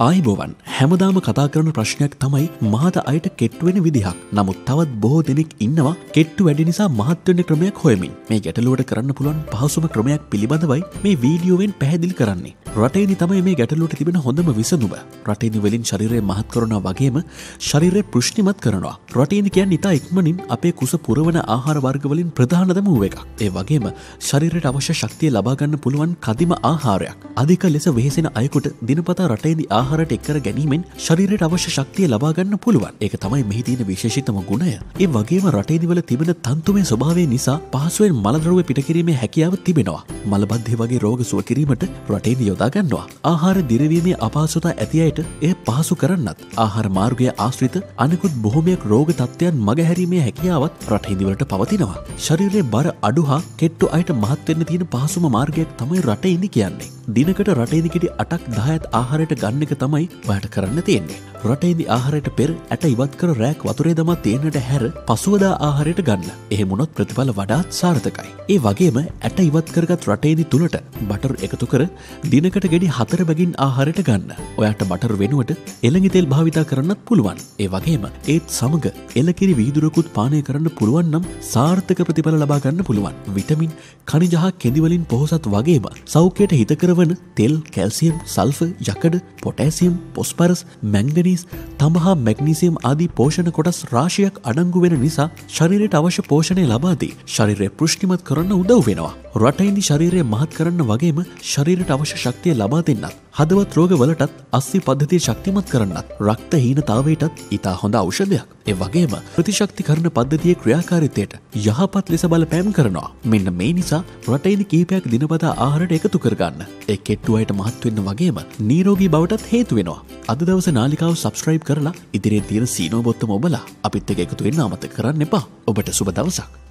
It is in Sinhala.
ආයිබෝවන් හැමදාම කතා කරන ප්‍රශ්නයක් තමයි මහත අයට කෙට්වෙන විදිහක්. නමුත් තවත් බොහෝ දෙනෙක් ඉන්නවා කෙට්ටු වැඩි නිසා මහත්වන්න ක්‍රමයක් හොයමින්. මේ ගැටලුවට කරන්න පුළුවන් පහසුම ක්‍රමයක් පිළිබඳවයි මේ වීඩියෝවෙන් පැහැදිලි කරන්නේ. රටේනි තමයි මේ ගැටලුවට තිබෙන හොඳම විසඳුම. රටේනි වලින් ශරිරය මහත් කරන වගේම ශරිරය පෘෂ්ණිමත් කරනවා. රටේනි කියන් ඉතා ඉක්මනින් අපේ කුස පුරවන ආහාර වර්ගවලින් ප්‍රධානදම වූ එකක්. ඒ වගේම ශරිරයට අවශ්‍ය ශක්තිය ලබාගන්න පුළුවන් කදිම ආහාරයක්. අධික ලෙස වෙහෙසෙන අයකුට දිනපතා රටේදි ආ ආහාරට එක්කර ගැනීමෙන් ශරීරයට අවශ්‍ය ශක්තිය ලබාගන්න පුළුවන්. ඒක තමයි මෙහි තියෙන විශේෂිතම ගුණය. ඒ වගේම රටේදිවල තිබෙන තන්තුමේ ස්වභාවය නිසා පහසුවෙන් මලදරුව පිටකිරීමේ හැකියාව තිබෙනවා. මලබද්ධය වගේ රෝග සුව කිරීමට රටේද යොදාගන්නවා ආහාර දිරවීමේ අපහසුතා ඇතියට එය පහසු කරන්නත්. ආහාර මාර්ගය ආශ්‍රිත අනෙකුත් බොහොමයක් රෝග තත්ත්වයන් මගහැරීමේ හැකියාවත් රටහිදිවලට පවතිනවා. ශරීරයේ බර අඩු හා කෙට්ටු අයට මහත්වෙන්න තියෙන පහසුම මාර්ගයක් තමයි රට ඉදි කියන්නේ. දිනකට රටේදිකට අටක් දහයත් ආහාරයට ගන්න එක තමයි ඔයාට කරන්න තියෙන්නේ. රටේදි ආහාරයට පෙර ඇට ඉවත් කර රෑක් වතුරේ දමා තියෙනට හැර පසුවදා ආහාරයට ගන්න. එහෙමුණොත් ප්‍රතිඵල වඩාත් සාර්ථකයි. ඒ වගේම ඇට ඉවත් කරගත් රටේදි තුළට බටර් එකතු කර දිනකට ගෙඩි හතර බැගින් ආහාරයට ගන්න. ඔයාට බටර් වෙනුවට එළඟි තෙල් භාවිතා කරන්නත් පුළුවන්. ඒ වගේම ඒත් සමග එලකිරි වීදුරකුත් පානය කරන්න පුළුවන් නම් සාර්ථක ප්‍රතිඵල ලබා ගන්න පුළුවන්. විටමින් කනිජහා කෙදිවලින් පොහොසත් වගේම සෞඛ්‍යයට හිතකරවන තෙල් කැල්සියම් සල්ෆ යකඩ පොටෑසියම් පොස්පරස් මැංගනීස් තමහා මැගනිසියම් ආදී පෝෂණ කොටස් රාශියක් අඩංගු වෙන නිසා ශරීරයට අවශ්‍ය පෝෂණය ලබාදී ශරිරය පෘෂ්ටිමත් කරන්න උදව් වෙනවා. රටයිදි ශරීරය මහත් කරන්න වගේම ශරීරයට අවශ්‍ය ශක්තිය ලබා දෙන්නත්. හදවත් රෝග වලටත් අස්සි පද්ධතිය ශක්තිමත් කරන්නත් රක්ත හීනතාවයටත් ඉතා හොඳ ಔಷධයක්. එ වගේම ප්‍රතිශක්ති කරන පද්ධතිය ක්‍රියාකාරිතයට යහපත් ලෙස බල පැම් කරනවා. මෙන්න මේ නිසා රටයිදි කීපයක් දිනපතා ආහරට එකතු කරගන්න. එ කෙට්ටුවයට මහත්වෙන්න වගේම නීරෝගී බවටත් හේතු වෙනවා. අද දවස නාලිකාව සබස්ක්‍රයිබ් කරලා ඉදිරියෙන් තියෙන සීනෝ බොත්තම ඔබලා අපිත් එක එකතු වෙන්න අමත කරන්න එපා ඔබට සුබ දවසක්.